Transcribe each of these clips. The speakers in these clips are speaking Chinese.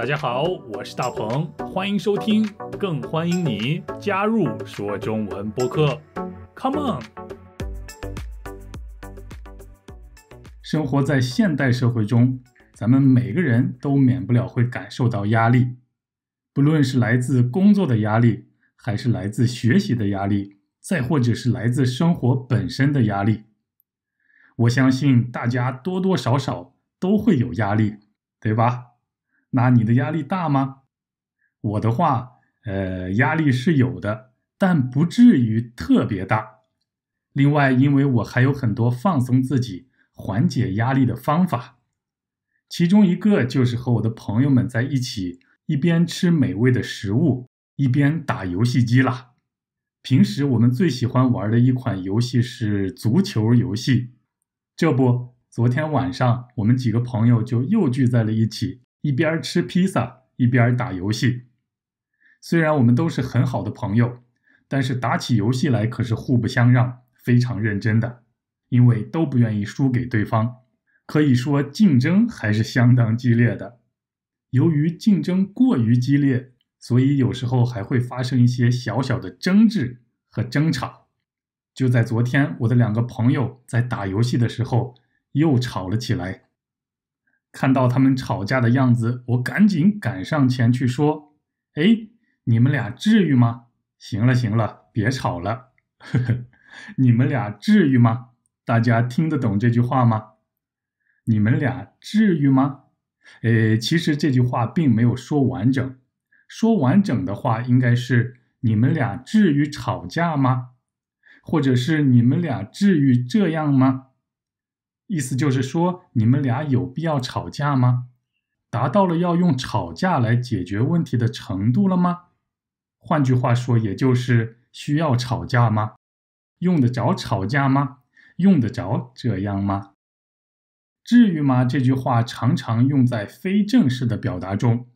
大家好，我是大鹏，欢迎收听，更欢迎你加入说中文播客。Come on！生活在现代社会中，咱们每个人都免不了会感受到压力，不论是来自工作的压力，还是来自学习的压力，再或者是来自生活本身的压力。我相信大家多多少少都会有压力，对吧？那你的压力大吗？我的话，呃，压力是有的，但不至于特别大。另外，因为我还有很多放松自己、缓解压力的方法，其中一个就是和我的朋友们在一起，一边吃美味的食物，一边打游戏机啦。平时我们最喜欢玩的一款游戏是足球游戏，这不，昨天晚上我们几个朋友就又聚在了一起。一边吃披萨一边打游戏，虽然我们都是很好的朋友，但是打起游戏来可是互不相让，非常认真的，因为都不愿意输给对方，可以说竞争还是相当激烈的。由于竞争过于激烈，所以有时候还会发生一些小小的争执和争吵。就在昨天，我的两个朋友在打游戏的时候又吵了起来。看到他们吵架的样子，我赶紧赶上前去说：“哎，你们俩至于吗？行了行了，别吵了。呵呵，你们俩至于吗？大家听得懂这句话吗？你们俩至于吗？呃，其实这句话并没有说完整。说完整的话，应该是你们俩至于吵架吗？或者是你们俩至于这样吗？”意思就是说，你们俩有必要吵架吗？达到了要用吵架来解决问题的程度了吗？换句话说，也就是需要吵架吗？用得着吵架吗？用得着这样吗？至于吗？这句话常常用在非正式的表达中。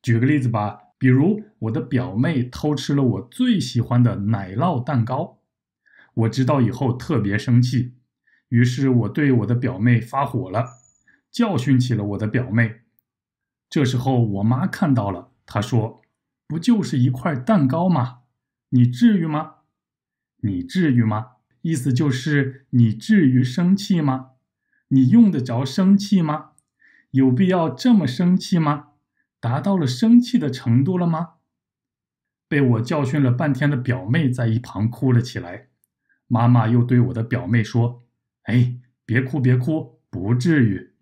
举个例子吧，比如我的表妹偷吃了我最喜欢的奶酪蛋糕，我知道以后特别生气。于是我对我的表妹发火了，教训起了我的表妹。这时候我妈看到了，她说：“不就是一块蛋糕吗？你至于吗？你至于吗？意思就是你至于生气吗？你用得着生气吗？有必要这么生气吗？达到了生气的程度了吗？”被我教训了半天的表妹在一旁哭了起来。妈妈又对我的表妹说。哎，别哭，别哭，不至于。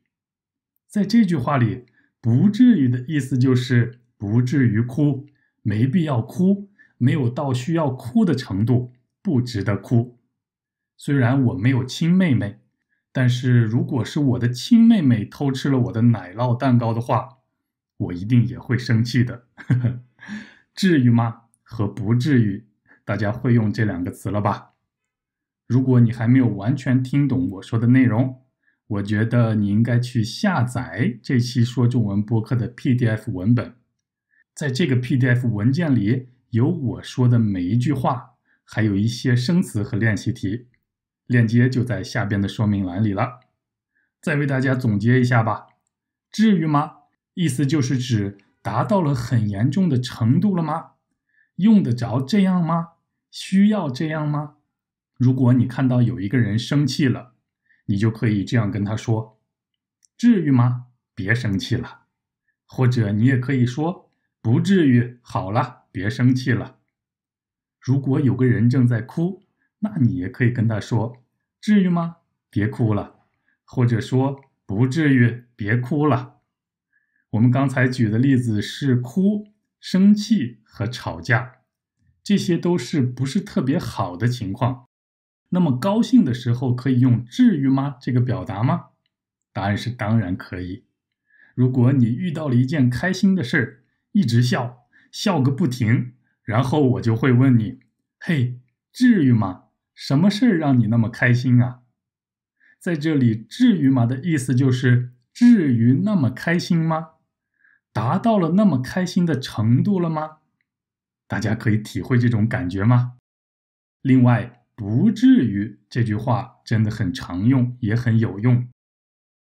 在这句话里，“不至于”的意思就是不至于哭，没必要哭，没有到需要哭的程度，不值得哭。虽然我没有亲妹妹，但是如果是我的亲妹妹偷吃了我的奶酪蛋糕的话，我一定也会生气的。至于吗？和不至于，大家会用这两个词了吧？如果你还没有完全听懂我说的内容，我觉得你应该去下载这期说中文播客的 PDF 文本，在这个 PDF 文件里有我说的每一句话，还有一些生词和练习题，链接就在下边的说明栏里了。再为大家总结一下吧，至于吗？意思就是指达到了很严重的程度了吗？用得着这样吗？需要这样吗？如果你看到有一个人生气了，你就可以这样跟他说：“至于吗？别生气了。”或者你也可以说：“不至于。”好了，别生气了。如果有个人正在哭，那你也可以跟他说：“至于吗？别哭了。”或者说：“不至于，别哭了。”我们刚才举的例子是哭、生气和吵架，这些都是不是特别好的情况。那么高兴的时候可以用“至于吗”这个表达吗？答案是当然可以。如果你遇到了一件开心的事儿，一直笑笑个不停，然后我就会问你：“嘿，至于吗？什么事儿让你那么开心啊？”在这里，“至于吗”的意思就是至于那么开心吗？达到了那么开心的程度了吗？大家可以体会这种感觉吗？另外。不至于这句话真的很常用，也很有用。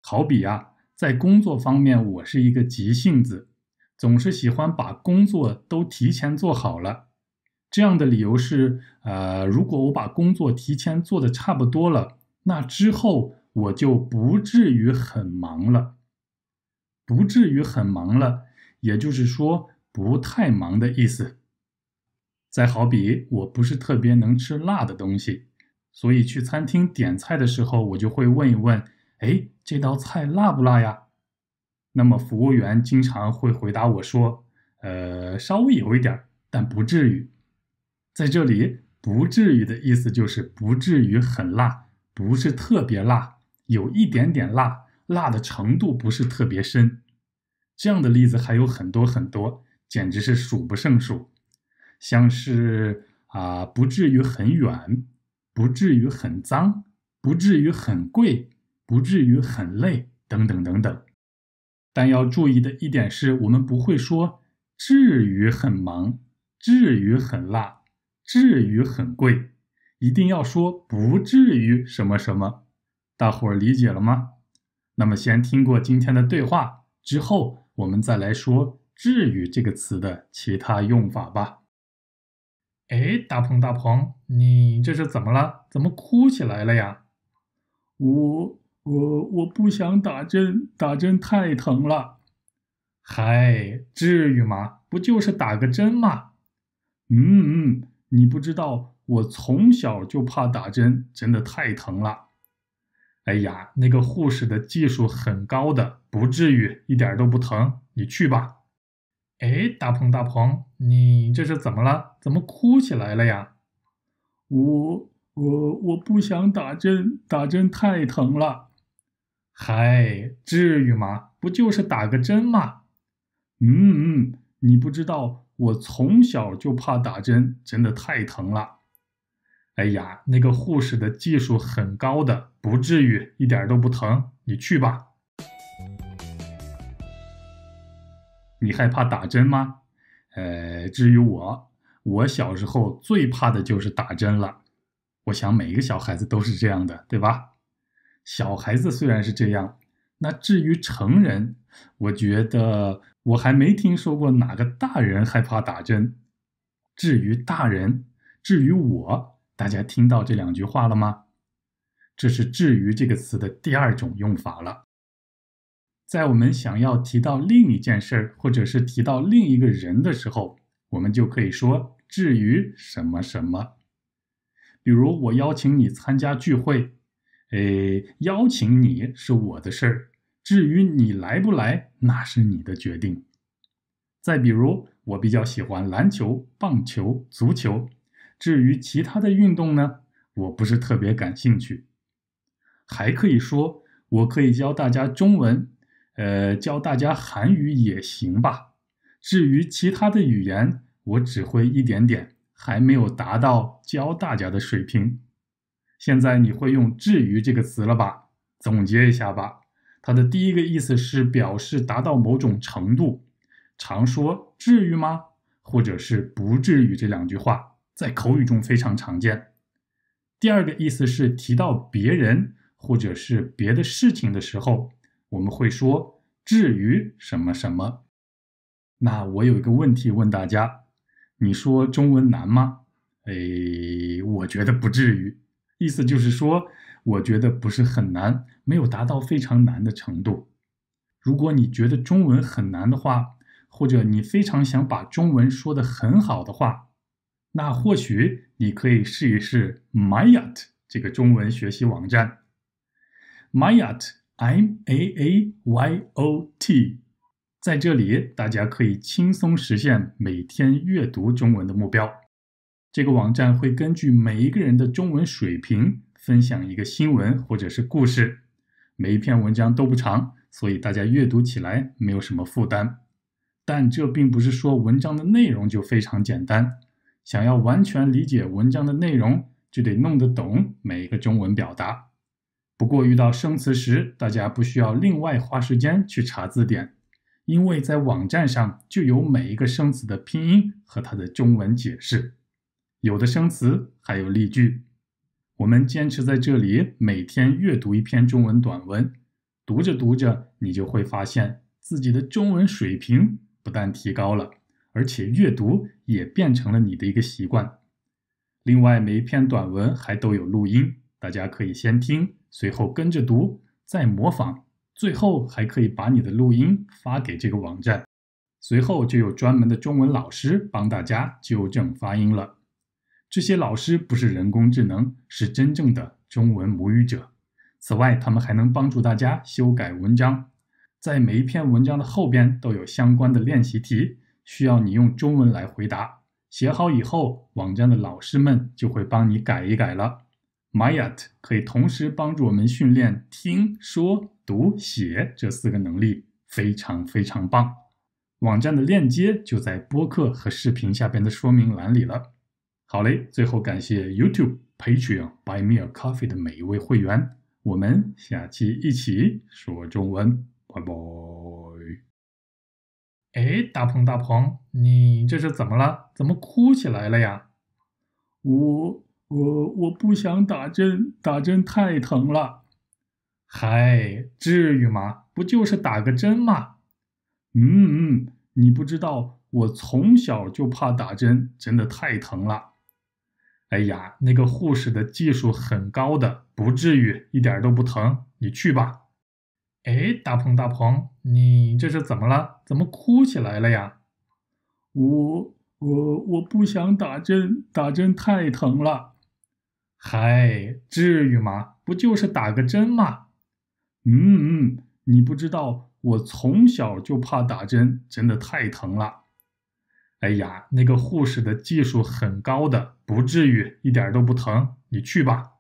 好比啊，在工作方面，我是一个急性子，总是喜欢把工作都提前做好了。这样的理由是，呃，如果我把工作提前做的差不多了，那之后我就不至于很忙了。不至于很忙了，也就是说不太忙的意思。再好比，我不是特别能吃辣的东西，所以去餐厅点菜的时候，我就会问一问。哎，这道菜辣不辣呀？那么服务员经常会回答我说：“呃，稍微有一点，但不至于。”在这里，“不至于”的意思就是不至于很辣，不是特别辣，有一点点辣，辣的程度不是特别深。这样的例子还有很多很多，简直是数不胜数。像是啊，不至于很远，不至于很脏，不至于很贵。不至于很累，等等等等。但要注意的一点是，我们不会说至于很忙，至于很辣，至于很贵，一定要说不至于什么什么。大伙儿理解了吗？那么先听过今天的对话之后，我们再来说“至于”这个词的其他用法吧。哎，大鹏大鹏，你这是怎么了？怎么哭起来了呀？我。我我不想打针，打针太疼了。嗨，至于吗？不就是打个针吗？嗯嗯，你不知道，我从小就怕打针，真的太疼了。哎呀，那个护士的技术很高的，不至于，一点都不疼。你去吧。哎，大鹏大鹏，你这是怎么了？怎么哭起来了呀？我我我不想打针，打针太疼了。嗨，至于吗？不就是打个针吗？嗯嗯，你不知道，我从小就怕打针，真的太疼了。哎呀，那个护士的技术很高的，不至于，一点都不疼。你去吧。你害怕打针吗？呃，至于我，我小时候最怕的就是打针了。我想每一个小孩子都是这样的，对吧？小孩子虽然是这样，那至于成人，我觉得我还没听说过哪个大人害怕打针。至于大人，至于我，大家听到这两句话了吗？这是“至于”这个词的第二种用法了。在我们想要提到另一件事儿，或者是提到另一个人的时候，我们就可以说“至于什么什么”。比如我邀请你参加聚会。诶，邀请你是我的事儿，至于你来不来，那是你的决定。再比如，我比较喜欢篮球、棒球、足球，至于其他的运动呢，我不是特别感兴趣。还可以说，我可以教大家中文，呃，教大家韩语也行吧。至于其他的语言，我只会一点点，还没有达到教大家的水平。现在你会用“至于”这个词了吧？总结一下吧。它的第一个意思是表示达到某种程度，常说“至于吗”或者是“不至于”这两句话，在口语中非常常见。第二个意思是提到别人或者是别的事情的时候，我们会说“至于什么什么”。那我有一个问题问大家：你说中文难吗？哎，我觉得不至于。意思就是说，我觉得不是很难，没有达到非常难的程度。如果你觉得中文很难的话，或者你非常想把中文说得很好的话，那或许你可以试一试 Myat 这个中文学习网站。Myat m a A Y O T，在这里大家可以轻松实现每天阅读中文的目标。这个网站会根据每一个人的中文水平分享一个新闻或者是故事，每一篇文章都不长，所以大家阅读起来没有什么负担。但这并不是说文章的内容就非常简单，想要完全理解文章的内容，就得弄得懂每一个中文表达。不过遇到生词时，大家不需要另外花时间去查字典，因为在网站上就有每一个生词的拼音和它的中文解释。有的生词还有例句，我们坚持在这里每天阅读一篇中文短文，读着读着，你就会发现自己的中文水平不但提高了，而且阅读也变成了你的一个习惯。另外，每一篇短文还都有录音，大家可以先听，随后跟着读，再模仿，最后还可以把你的录音发给这个网站，随后就有专门的中文老师帮大家纠正发音了。这些老师不是人工智能，是真正的中文母语者。此外，他们还能帮助大家修改文章，在每一篇文章的后边都有相关的练习题，需要你用中文来回答。写好以后，网站的老师们就会帮你改一改了。Mayat 可以同时帮助我们训练听说读写这四个能力，非常非常棒。网站的链接就在播客和视频下边的说明栏里了。好嘞，最后感谢 YouTube、Patreon、Buy Me a Coffee 的每一位会员。我们下期一起说中文，拜拜。哎，大鹏大鹏，你这是怎么了？怎么哭起来了呀？我我我不想打针，打针太疼了。嗨，至于吗？不就是打个针吗？嗯嗯，你不知道，我从小就怕打针，真的太疼了。哎呀，那个护士的技术很高的，不至于一点都不疼。你去吧。哎，大鹏大鹏，你这是怎么了？怎么哭起来了呀？我我我不想打针，打针太疼了。嗨，至于吗？不就是打个针吗？嗯嗯，你不知道，我从小就怕打针，真的太疼了。哎呀，那个护士的技术很高的，不至于一点都不疼。你去吧。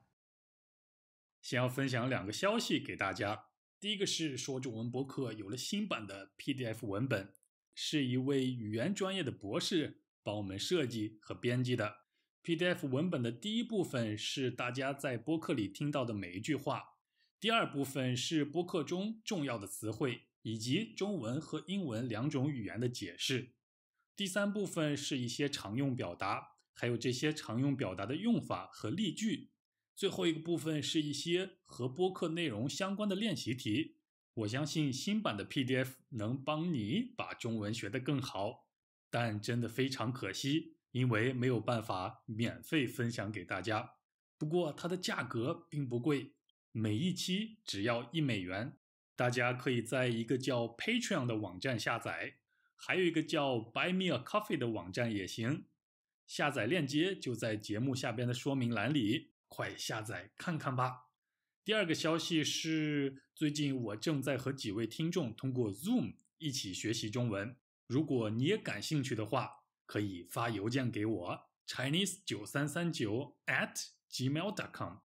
先要分享两个消息给大家。第一个是说中文博客有了新版的 PDF 文本，是一位语言专业的博士帮我们设计和编辑的。PDF 文本的第一部分是大家在播客里听到的每一句话，第二部分是播客中重要的词汇以及中文和英文两种语言的解释。第三部分是一些常用表达，还有这些常用表达的用法和例句。最后一个部分是一些和播客内容相关的练习题。我相信新版的 PDF 能帮你把中文学得更好，但真的非常可惜，因为没有办法免费分享给大家。不过它的价格并不贵，每一期只要一美元。大家可以在一个叫 Patreon 的网站下载。还有一个叫 Buy Me a Coffee 的网站也行，下载链接就在节目下边的说明栏里，快下载看看吧。第二个消息是，最近我正在和几位听众通过 Zoom 一起学习中文。如果你也感兴趣的话，可以发邮件给我 Chinese 九三三九 at gmail dot com。